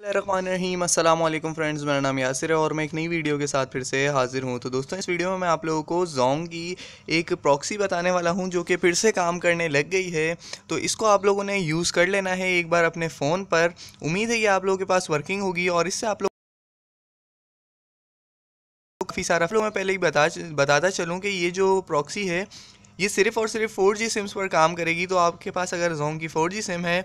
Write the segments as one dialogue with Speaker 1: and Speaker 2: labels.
Speaker 1: रहीम friends, मेरा नाम यासिर है और मैं एक नई वीडियो के साथ फिर से हाजिर हूँ। तो दोस्तों, इस वीडियो में मैं आप लोगों को जोंग की एक प्रॉक्सी बताने वाला हूँ, जो कि फिर से काम करने लग गई है। तो इसको आप लोगों ने यूज़ कर लेना है एक बार अपने फ़ोन पर। उम्मीद है कि आप लोगों के पास वर्किंग होगी और इससे आप लोग काफ़ी सारा फ्लो मैं पहले ही बता बताता चलूँ कि ये जो प्रॉक्सी है, ये सिर्फ़ और सिर्फ़ फोर जी सिम्स पर काम करेगी। तो आपके पास अगर जोंग की फोर जी सिम है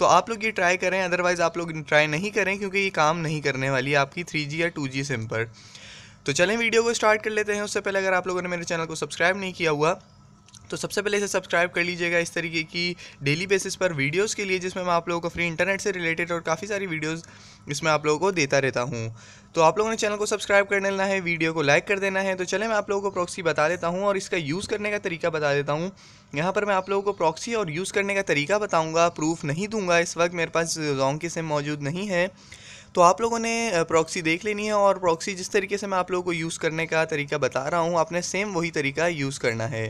Speaker 1: तो आप लोग ये ट्राई करें अदरवाइज़ आप लोग ट्राई नहीं करें क्योंकि ये काम नहीं करने वाली आपकी थ्री या टू सिम पर। तो चलें वीडियो को स्टार्ट कर लेते हैं। उससे पहले अगर आप लोगों ने मेरे चैनल को सब्सक्राइब नहीं किया हुआ तो सबसे पहले इसे सब्सक्राइब कर लीजिएगा इस तरीके की डेली बेसिस पर वीडियोस के लिए, जिसमें मैं आप लोगों को फ्री इंटरनेट से रिलेटेड और काफ़ी सारी वीडियोस इसमें आप लोगों को देता रहता हूँ। तो आप लोगों ने चैनल को सब्सक्राइब कर लेना है, वीडियो को लाइक कर देना है। तो चले मैं आप लोगों को प्रॉक्सी बता देता हूँ और इसका यूज़ करने का तरीका बता देता हूँ। यहाँ पर मैं आप लोगों को प्रॉक्सी और यूज़ करने का तरीका बताऊँगा, प्रूफ नहीं दूँगा। इस वक्त मेरे पास जोंग की सिम मौजूद नहीं है। तो आप लोगों ने प्रॉक्सी देख लेनी है और प्रॉक्सी जिस तरीके से मैं आप लोगों को यूज़ करने का तरीका बता रहा हूँ, आपने सेम वही तरीका यूज़ करना है।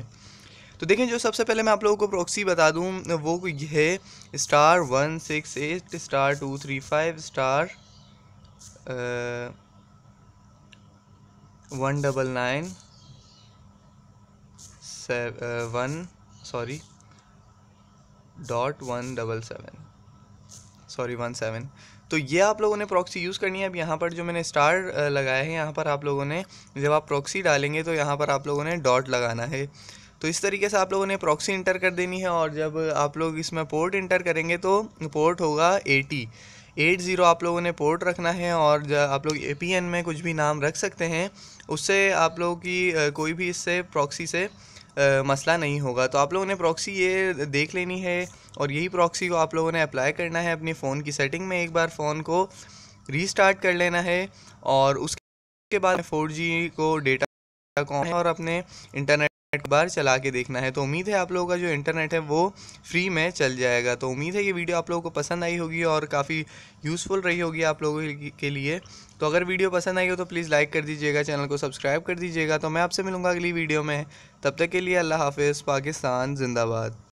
Speaker 1: तो देखें जो सबसे पहले मैं आप लोगों को प्रॉक्सी बता दूँ, वो है star one six eight star two three five star one double nine one sorry dot one double seven sorry one seven तो ये आप लोगों ने प्रॉक्सी यूज़ करनी है। अब यहाँ पर जो मैंने स्टार लगाया है, यहाँ पर आप लोगों ने जब आप प्रॉक्सी डालेंगे तो यहाँ पर आप लोगों ने डॉट लगाना है। तो इस तरीके से आप लोगों ने प्रॉक्सी इंटर कर देनी है और जब आप लोग इसमें पोर्ट इंटर करेंगे तो पोर्ट होगा एटी एट ज़ीरो आप लोगों ने पोर्ट रखना है और आप लोग ए पी एन में कुछ भी नाम रख सकते हैं उससे आप लोगों की कोई भी इससे प्रॉक्सी से आ, मसला नहीं होगा। तो आप लोगों ने प्रॉक्सी ये देख लेनी है और यही प्रॉक्सी को आप लोगों ने अप्लाई करना है अपनी फ़ोन की सेटिंग में एक बार फ़ोन को रीस्टार्ट कर लेना है और उसके बाद फोर को डेटा है और अपने इंटरनेट एक बार चला के देखना है तो उम्मीद है आप लोगों का जो इंटरनेट है वो फ्री में चल जाएगा। तो उम्मीद है कि वीडियो आप लोगों को पसंद आई होगी और काफ़ी यूज़फुल रही होगी आप लोगों के लिए। तो अगर वीडियो पसंद आई हो तो प्लीज़ लाइक कर दीजिएगा चैनल को सब्सक्राइब कर दीजिएगा। तो मैं आपसे मिलूँगा अगली वीडियो में। तब तक के लिए अल्लाह हाफिज़, पाकिस्तान, जिंदाबाद।